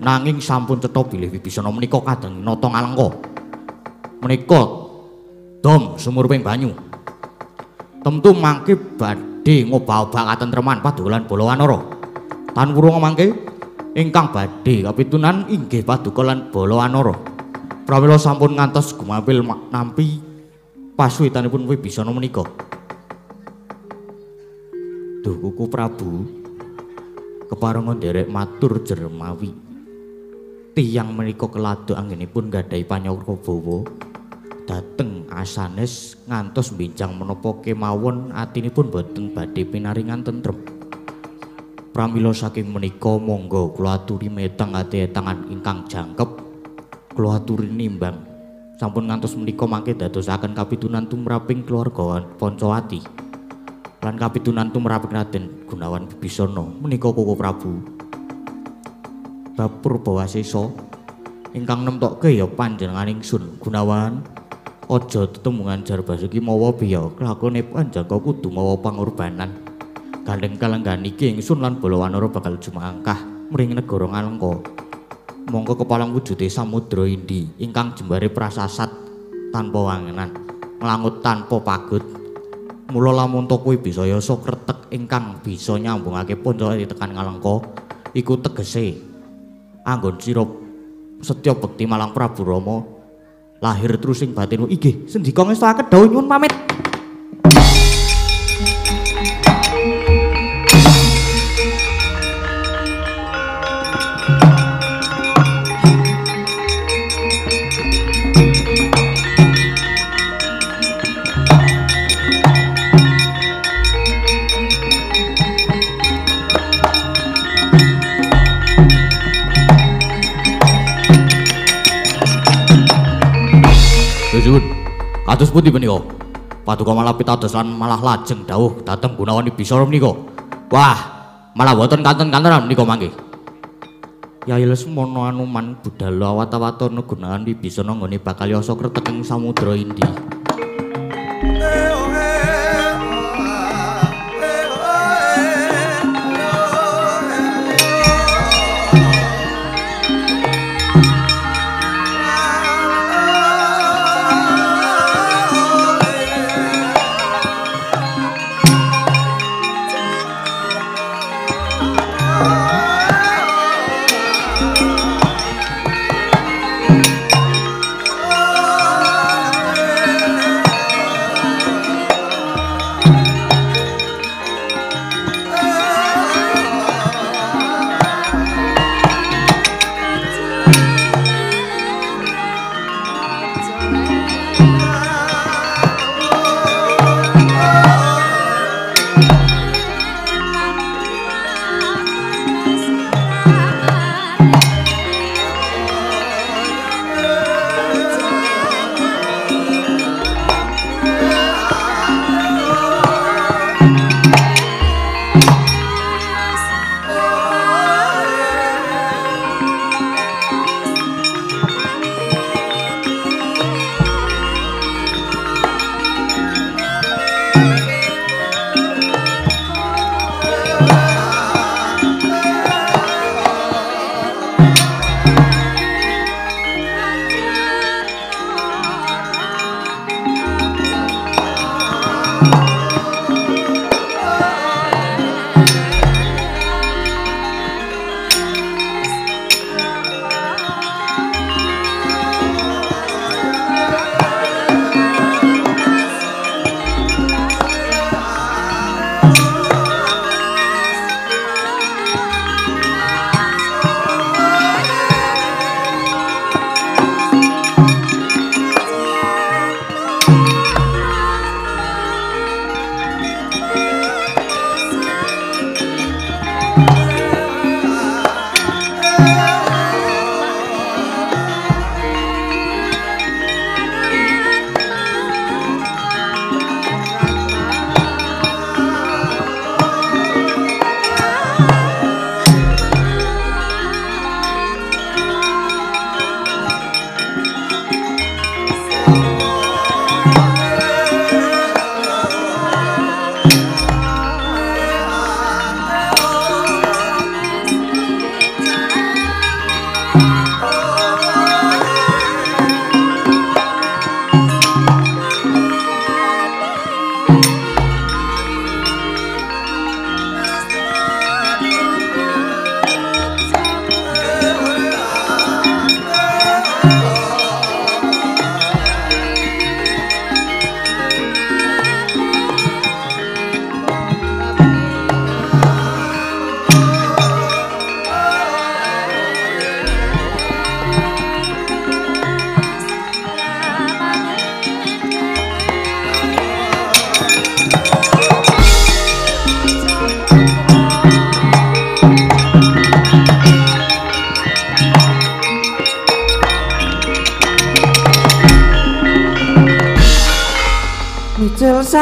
Nanging sampun cetha bilih Wibisana menika kadang nata ngalengka. Menika dom sumurping banyu. Temtu mangke badhe ngobah-obah katentreman padukulan Balawanara. Tan wurung mangke ingkang badhe kapitunan inggih padukulan Balawanara. Pramila sampun ngantos gumampil nampi pasuwitanipun Wibisana menika. Duh kuku Prabu keparenga nderek matur jermawi. tiyang menika kelado anggenipun gadhahi panyawra bawa dateng asanes ngantos bincang menapa kemawon atinipun boten badhe pinaringan tentrem. Pramila saking menika monggo kula aturi metang ati tangan ingkang jangkep. Kula aturi nimbang. Sampun ngantos menika mangke dadosaken kapitunan tumraping keluarga Pancawati lan kapitunan tumraping Raden Gunawan Bibisana menika Koko Prabu. Bab Purbawasesa ingkang nemtokke ya panjenenganing Sun Gunawan aja tetembungan jar basuki mawa biya lakone panjangka kudu mawa pangorbanan. Gandeng kalenggan iki ingsun lan Balawanara bakal jumangkah mring negara Ngalengka. Monggo kepalang wujude samudra indi ingkang jembare prasasat tanpa wangenan nglangut tanpa pagut mula lamun to kuwi bisa yasa kretek ingkang bisa nyambungake ponco tekan Ngalengka iku tegese anggon sirup. Setya bekti malang Prabu Rama lahir terus ing batinu. Inggih sendika ngestakaken dawuh nyuwun pamit Kados pundi menika? Paduka malah pitados lan malah lajeng dawuh dhateng Gunawan Ibisara menika. Wah, malah boten kanten-kantenan menika mangke. Yai Lesmana Anuman budal awat-awatana Gunawan Ibisara nggone bakal yasa kretek ing samudra Indi.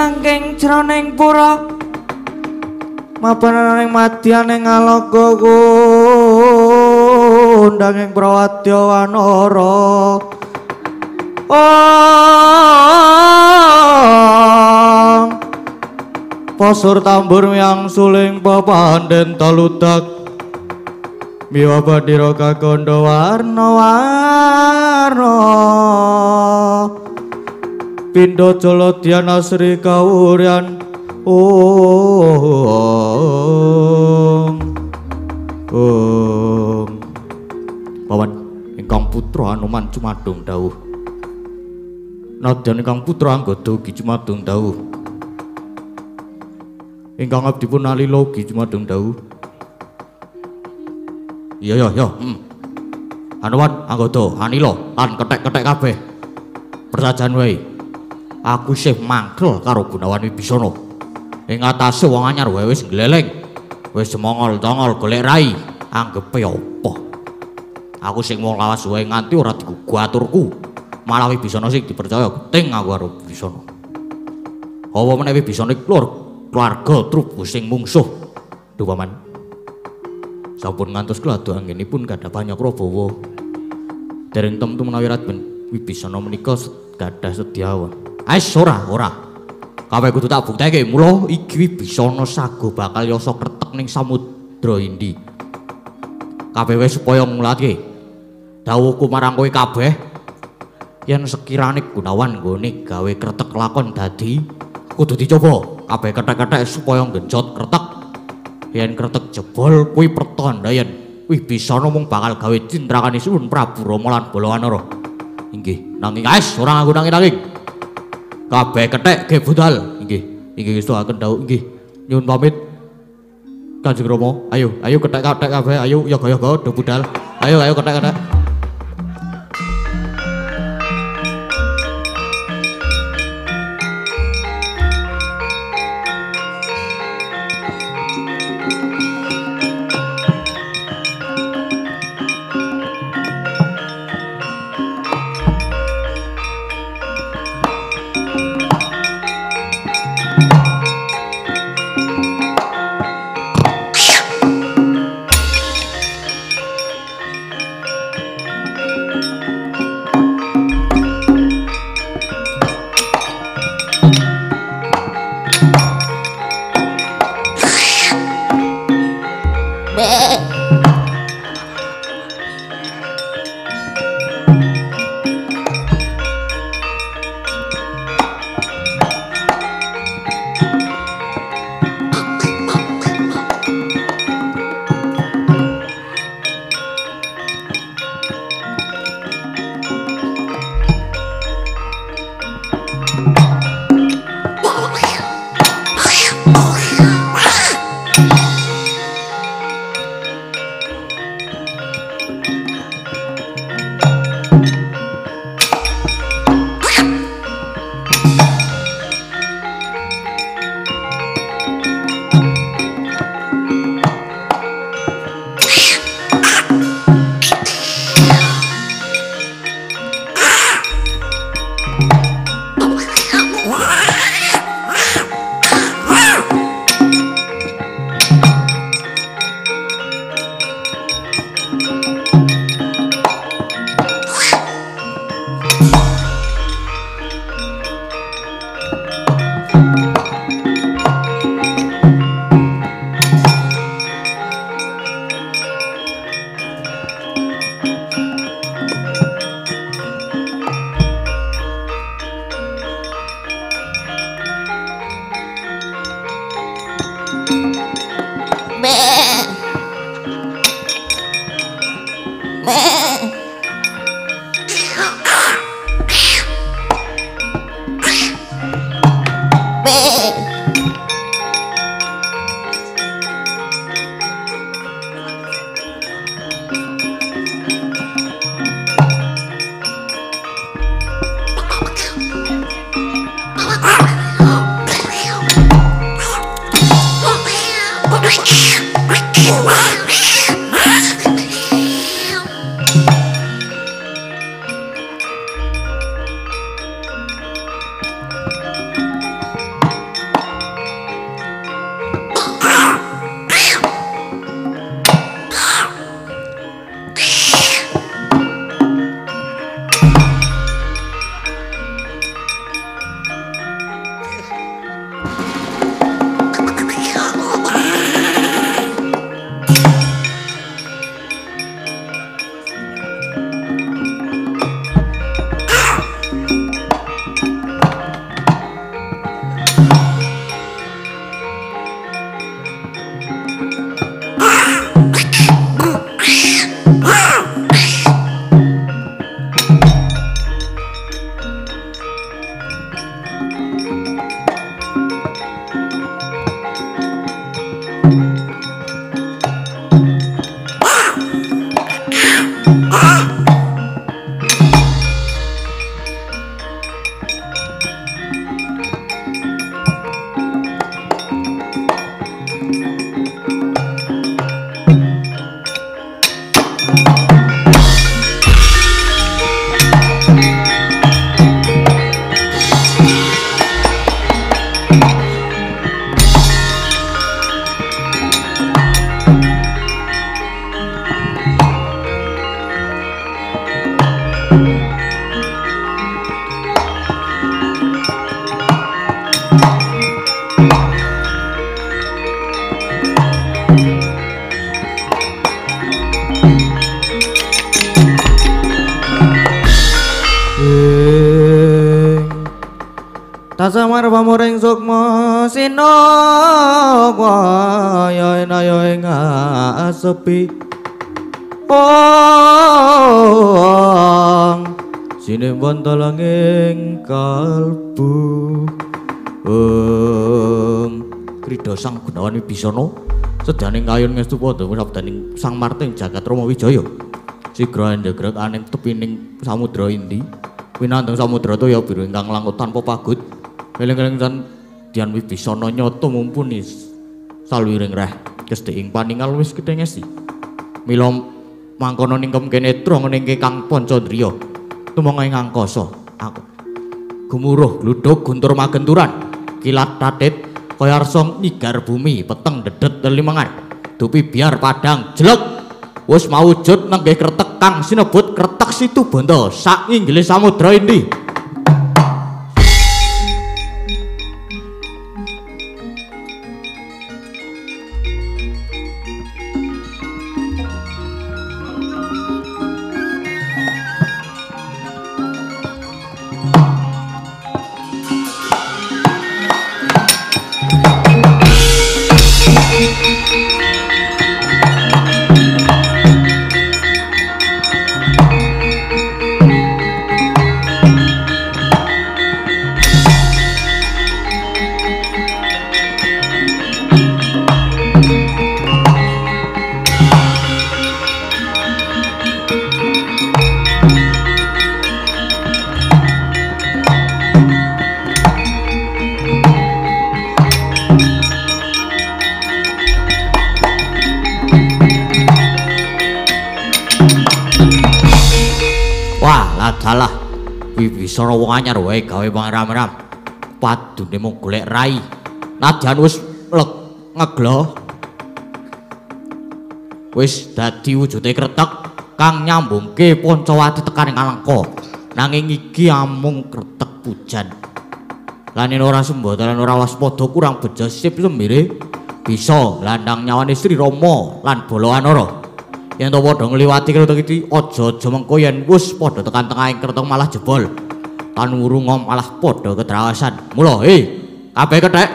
Saking jroning pura mapan ing madyan ing ing prawadya wanara. Oh Pasur tambur yang suling papanden taludak. Miwa badira kakondo warna-warna Pindo Jolodyan Asri Kawuryan Om Om Pawan ingkang putra Anuman Cumadung dawuh Nadyan ingkang putra Anggada ugi Cumadung dawuh Ingkang abdi pun alila ugi Cumadung dawuh Iya iya iya. Hmm. Anuan anggota Anila lan ketek-ketek kabeh. Persajan wae. Aku isih mangkel karo Gunawan Wibisana. Ing atase wong anyar wae wis gleleng. Wis mongol-tongol golek rai. Anggepe apa? Aku sing mau lawas wae nganti ora digugu aturku. Malah Wibisana sing dipercaya geting aku karo Wibisana. Apa meneh Wibisana keluarga trup sing mungsuh. Duh paman. sampun ngantos kladu anggenipun gadah banyak Prabawa. Dereng temtu menawi Raden Wibisana menika gadah sediawan. Ais ora, ora. Kabeh kudu tak bukteke, mula iki Wibisana sago bakal yasa kretek ning samudra Indi. Kabeh wis supaya ngulatke. Dawuhku marang kowe kabeh yen sekirane Gunawan nggone gawe kretek lakon dadi kudu dicoba kabeh kethek-kethek supaya genjot kretek yen kretek jebol kuwi pertanda yen wih bisa mung bakal gawe cindrakane Sunan Prabu Rama lan Balawanara. Inggih, nanging guys, ora nganggo nanging nanging. Kabeh kethek ge budal. Inggih, inggih akan dawuh inggih. Nyuwun pamit. Kanjeng Rama, ayo, ayo kethek-kethek kabeh, ayo yoga-yoga do budal. Ayo, ayo kethek-kethek. Bye. Pamuring sukma sino kaya enayo ing asepi Ong sine wontalanging kalbu. Ong krida sang gunawan wibisana sedaning kayun ngestu padha sabdaning sang marting jagat rama wijaya sigra ndegrek aning tepining samudra indi. Winandeng samudra toya biru ingkang langkut tanpa pagut eling-eling san dian wibisana nyata mumpuni salwiring reh gesthi ing paningal wis ketengesi mila mangkono ningkem kene trong ning kang pancandriya tumangga ing angkasa. Aku gumuruh gluduk guntur magenturan kilat tatit kaya arsa nyigar bumi peteng dedet lelimangan dupi biar padang jelek wis maujud nenggih kretek kang sinebut kretek situ bondo sak inggile samudra ini Wisara wong anyar wae gawe pangram-ram. Padune mung golek rai. Nadyan wis ngeglo. Wis dadi wujude kretek kang nyambungke Pancawati tekan ing Alengka. Nanging iki amung kretek pujan. Lan ora sembodo lan ora waspada kurang bejo sip sembire bisa landang nyawane Sri Rama lan Bala Anara. Yen to padha ngliwati kretek iki aja-aja mengko yen wis padha tekan tengahing kretek malah jebol. lan wurunga malah padha ketrawasan. Mula, he, kabeh kethek.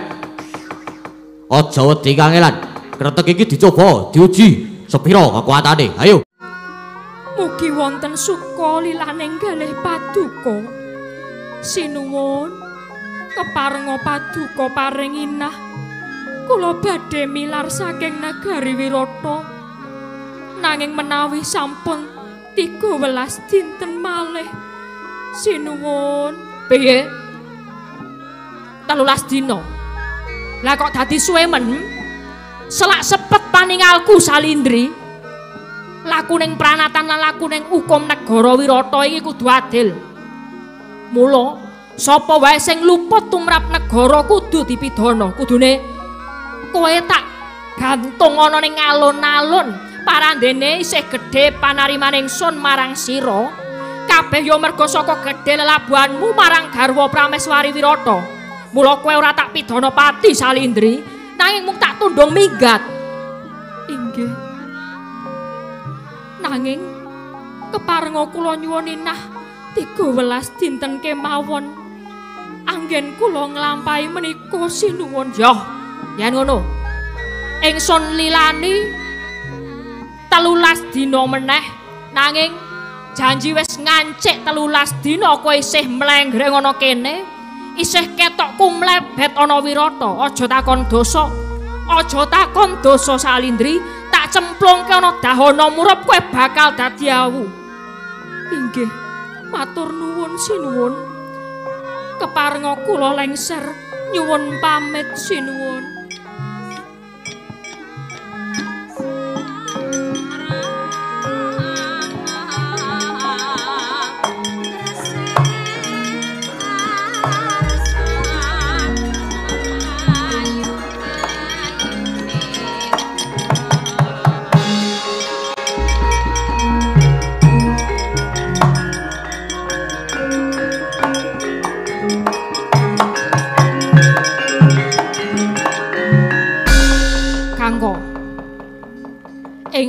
Aja wedi kangelan. Kretek iki dicoba, diuji sepira kekuatane. Ayo. Mugi wonten suka lilaning galih paduka. Sinuwun keparenga paduka paring inah. Kula badhe milar saking nagari Wirata. Nanging menawi sampun 13 dinten malih Sinuwun. Piye? Telulas dino. Lah kok dadi suwe men? Selak sepet paningalku Salindri. Laku ning pranatan lan laku ning hukum negara Wirata iki kudu adil. Mula sapa wae sing luput tumrap negara kudu dipidana. Kudune kowe tak gantung ana ning alun-alun parandene isih gedhe panarimaning sun marang sira. kabeh ya merga saka gedhe lelabuhanmu marang garwa Prameswari Wirata. Mula kowe ora tak pidana pati Salindri, nanging mung tak tundung minggat. Inggih. Nanging keparenga kula nyuwun inah 13 dinten kemawon. Anggen kula nglampahi menika sinuwun. Yo, yen ngono. Ingsun lilani telulas dina meneh. Nanging janji wis ngancik telulas dina kowe isih mlengreng ana kene. Isih ketokku mlebet ana wirata. Aja takon dosa. Aja takon dosa salindri. Tak cemplungke ana dahana murup kowe bakal dadi awu. Inggih matur nuwun sinuwun. Keparenga kula lengser. Nyuwun pamit sinuwun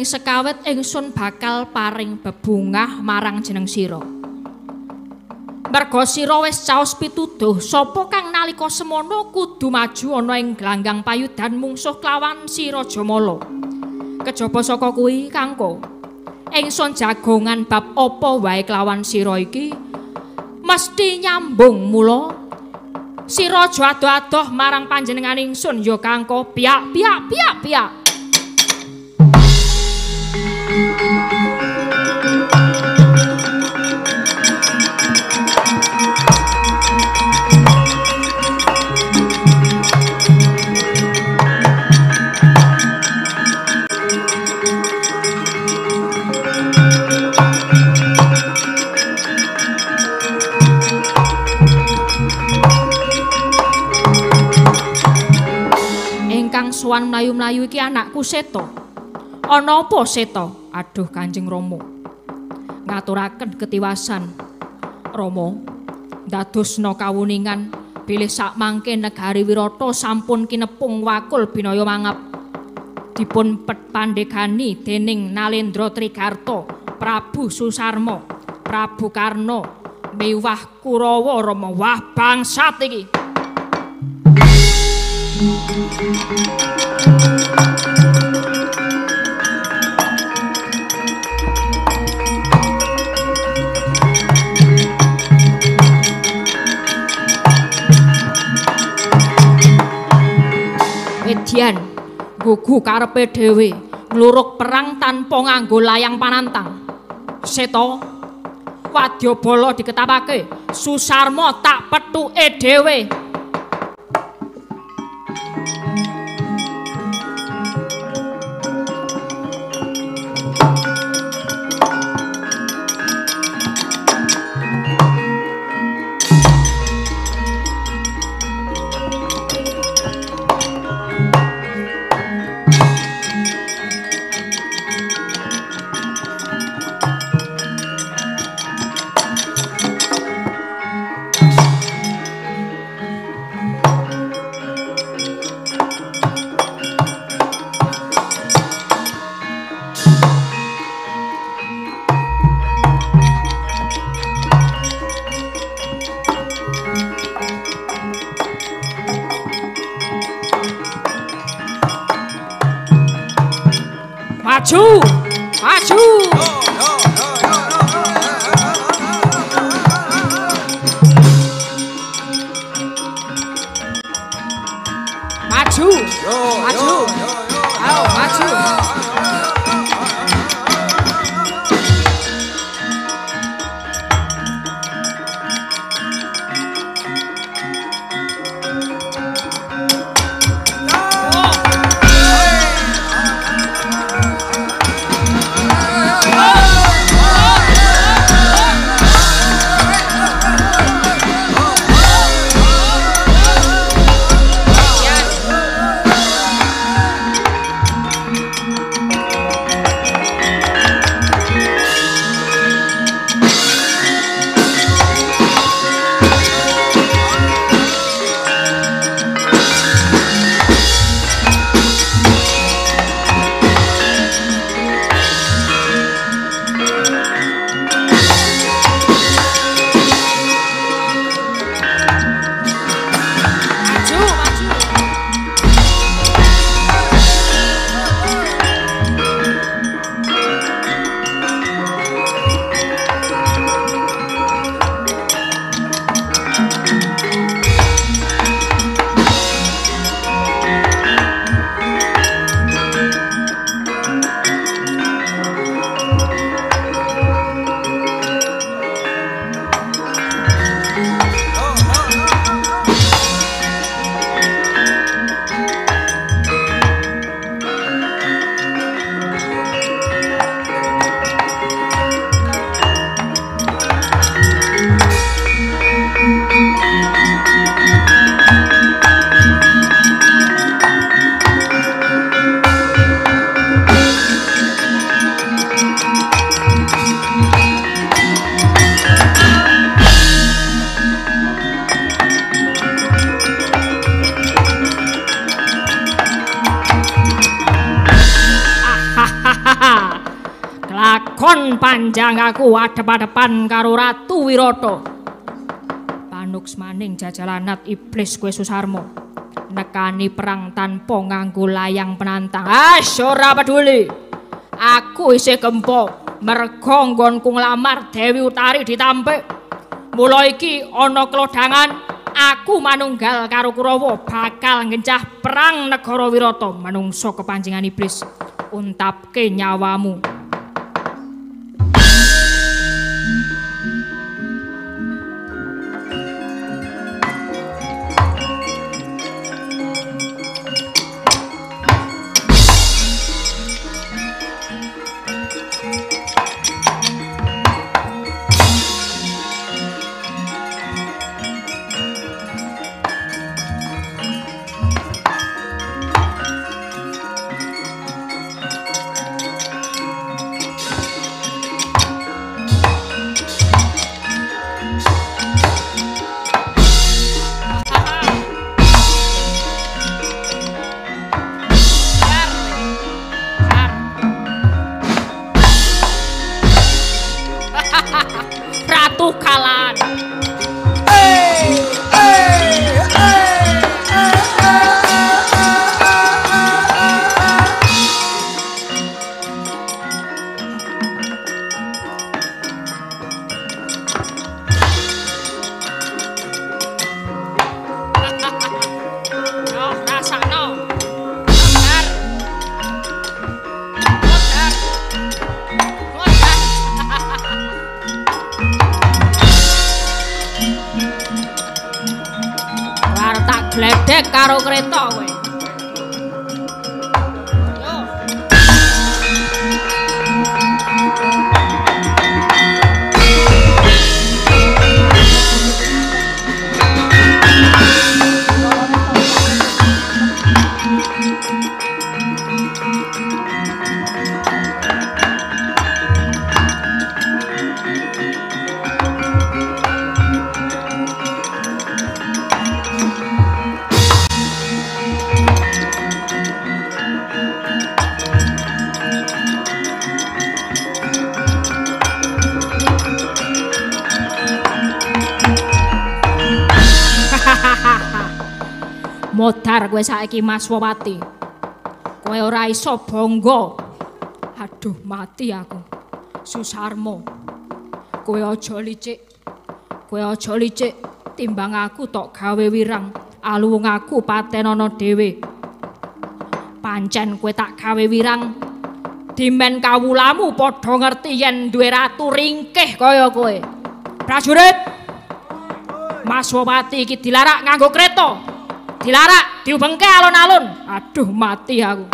ing sekawet ingsun bakal paring bebungah marang jeneng sira. Merga sira wis caos pituduh, sapa kang nalika semono kudu maju ana ing glanggang payudan mungsuh klawan si Raja Mala. Kejaba saka kuwi, Kangko, ingsun jagongan bab apa wae klawan sira iki mesti nyambung mula si raja adoh-adoh marang panjenengan ingsun ya Kangko, piak piak piak piak. Suwan mlayu-mlayu iki anakku Seto. Ana apa Seto? Aduh Kanjeng Rama. Ngaturaken ketiwasan. Rama, dadosna kawuningan bilih sak mangke negari Wirata sampun kinepung wakul binaya mangap. Dipun pandegani dening Nalendra Trigarta, Prabu Susarma, Prabu Karna, miwah Kurawa Rama. Wah bangsat iki. Edian gugu karepe dhewe ngluruk perang tanpa nganggo layang panantang. Seto wadyabala diketapake Susarma tak pethuke dhewe. Panjang aku adep-adepan karo Ratu Wirata. manuksmaning jajalanat iblis kowe Susarmo. Nekani perang tanpa nganggo layang penantang. Ah, ora peduli. Aku isih gempo mergo nggonku nglamar Dewi Utari ditampik. Mula iki ana klodangan aku manunggal karo Kurawa bakal ngencah perang negara Wirata manungsa kepancingan iblis. Untapke nyawamu. Karo kereta kowe. Modar kowe saiki Mas Wawati. Kowe ora iso bangga. Aduh, mati aku. Susarmo. Kowe aja licik. Kowe aja licik timbang aku tok gawe wirang. Aluwung aku patenana dhewe. Pancen kowe tak gawe wirang. Dimen kawulamu padha ngerti yen duwe ratu ringkih kaya kowe. Prajurit. Mas Wawati iki dilarak nganggo kereta. Dilarak diubengke alun-alun. Aduh mati aku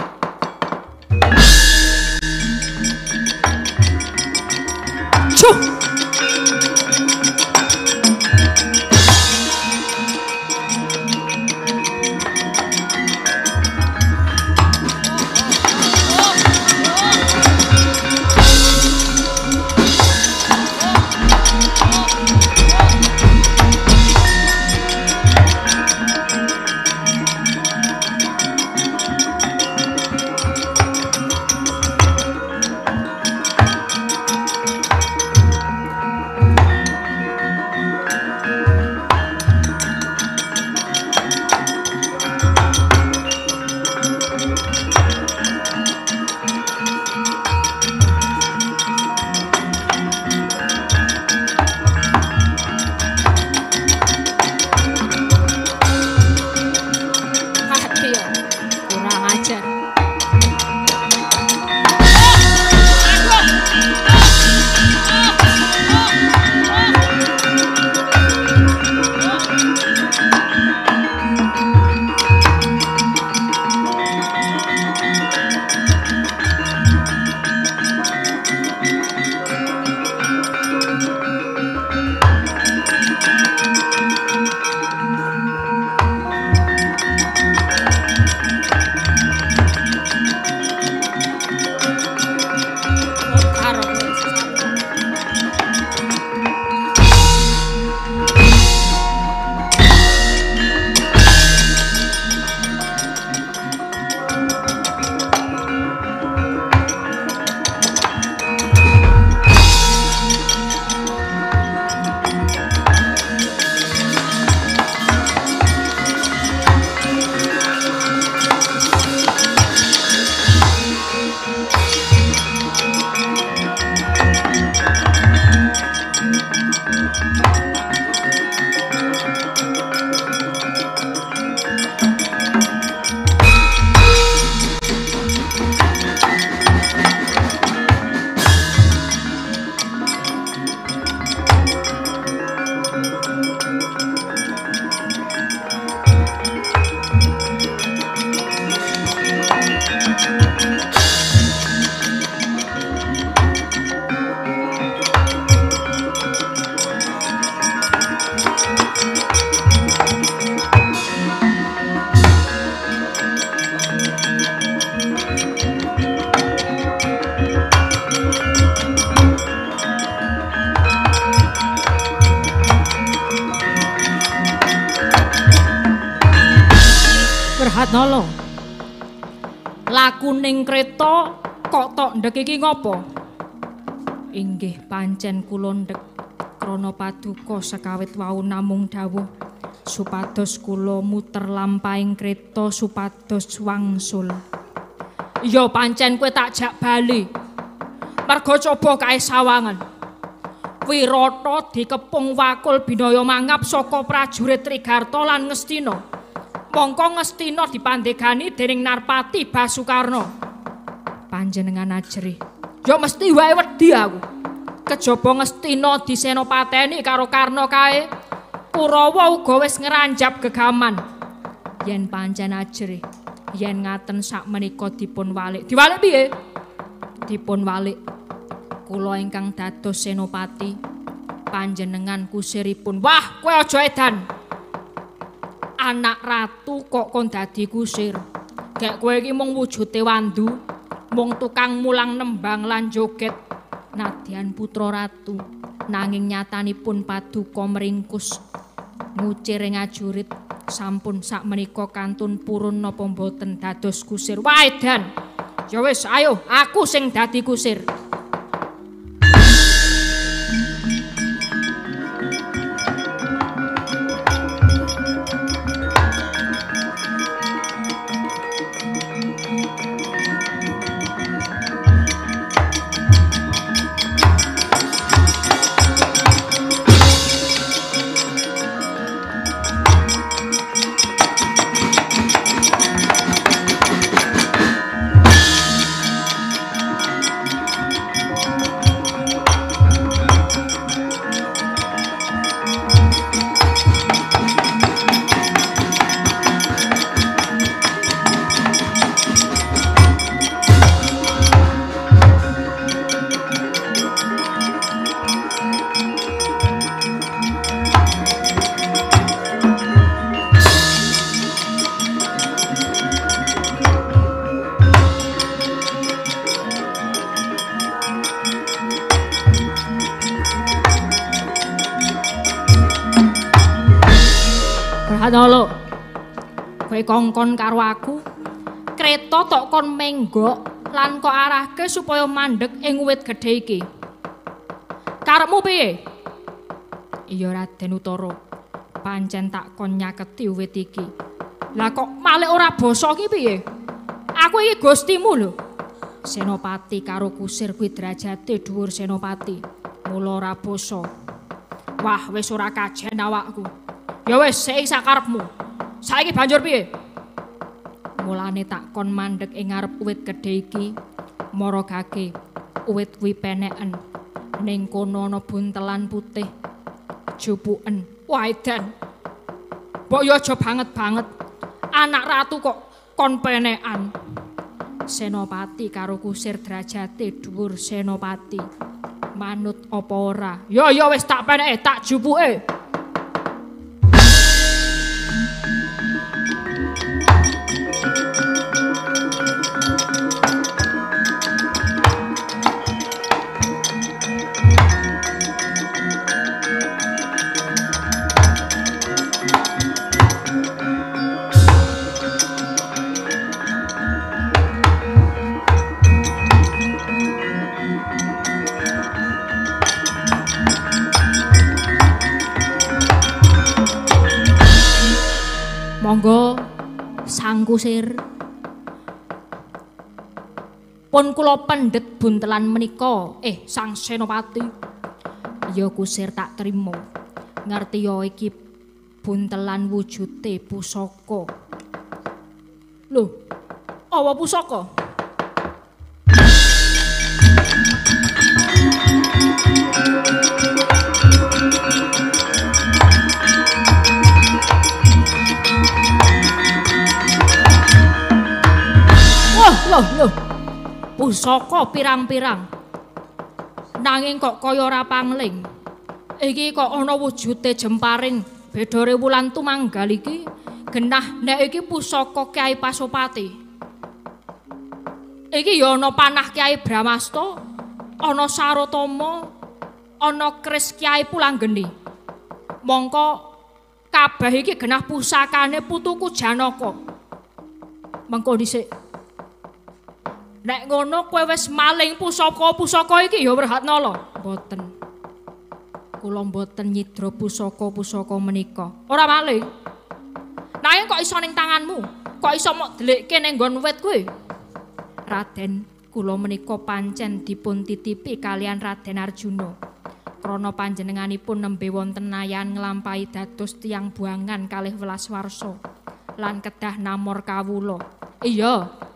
Iki ngopo? Inggih pancen kula ndek krana paduka sekawit wau namung dawuh supados kula muter lampahing kreta supados wangsul. Iya pancen kowe tak jak bali. Mergo coba kae sawangan. Wirata dikepung wakul binaya mangap saka prajurit Trigarta lan Ngastina. mongko ngestina dipandegani dening Narpati Basukarno. Panjenengan ajri. Ya mesti wae wedi aku. Kejaba ngestina disenopateni karo Karna kae, Kurawa uga wis ngranjap gegaman. Yen pancen ajri, yen ngaten sak menika dipun walik. Diwalik piye? Dipun walik. Kula ingkang dados senopati panjenengan kusiripun. Wah, kowe aja edan. anak ratu kok kon dadi kusir. Gek kowe iki mung wujute wandu, mung tukang mulang nembang lan joget. Nadyan putra ratu nanging nyatanipun paduka meringkus ngucir ing ajurit sampun sak menika kantun purun napa mboten dados kusir. Waedan. Ya wis ayo aku sing dadi kusir. Hanolo. Kowe kongkon karo aku. Kreta tok kon menggok lan kok arahke supaya mandek ing wit gedhe iki. Karepmu piye? Iya Raden Utara. Pancen tak kon nyaketi wit iki. Lah kok malih ora basa iki piye? Aku iki gustimu lho. Senopati karo kusir kuwi derajate dhuwur senopati. Mula ora basa. Wah, wis ora kajen awakku. Ya wis, sik sakarepmu. Saiki banjur piye? Mulane tak kon mandek ing ngarep uwit gedhe iki, maragake uwit kuwi peneken. Ning kono ana buntelan putih. Jupuken. Wah, edan. Mbok yo aja banget-banget. Anak ratu kok kon penekan. Senopati karo kusir derajate dhuwur senopati. Manut apa ora? Yo yo wis tak peneke, tak jupuke. Monggo Pun kula pendet buntelan menika, eh sang senopati. Ya kusir tak trimo. Ngerti ya iki buntelan wujute pusaka. Lho, apa pusaka? Wah, loh, loh. Pusaka pirang-pirang. Nanging kok kaya ora pangling. Iki kok ana wujude jemparing bedore wulan tumanggal iki genah nek iki pusaka Kyai Pasopati. Iki ya ana panah Kyai Bramasta, ana Sarotama, ana Kris Kyai Pulanggeni. Mongko kabeh iki genah pusakane putuku Janaka. Mengko dhisik Nek ngono kowe wis maling pusaka-pusaka iki ya Werhatnala. Mboten. Kula mboten nyidra pusaka-pusaka menika. Ora maling. Nanging kok iso ning tanganmu? Kok iso mok delikke ning nggon wit kowe? Raden, kula menika pancen dipun titipi kalian Raden Arjuna. Krana panjenenganipun nembe wonten nayan nglampahi dados tiang buangan kalih welas warsa lan kedah namor kawula. Iya.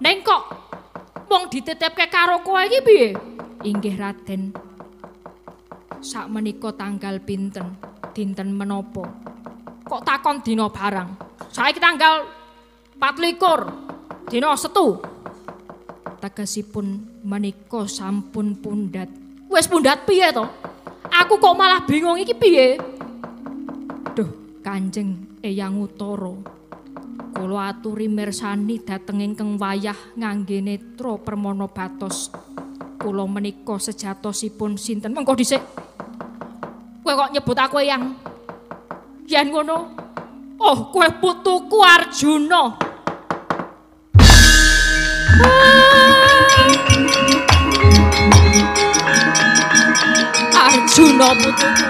Neng kok wong dititipke karo kowe iki piye? Inggih Raden. Sak menika tanggal pinten? Dinten menapa? Kok takon dina barang? Saiki tanggal 24 dina Setu. Tegesipun menika sampun pundhat. Wis pundhat piye to? Aku kok malah bingung iki piye? Duh, Kanjeng Eyang Utara. Kula aturi mirsani dhateng ingkang wayah ngangge netra permana batos. Kula menika sejatosipun sinten? Mengko dhisik. Kowe kok nyebut aku yang Yen ngono. Oh, kowe putuku Arjuna. Arjuna putuku.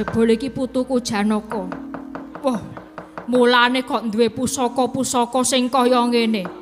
Jebul iki putuku Janaka. Wah, mulane kok duwe pusaka-pusaka sing kaya ngene.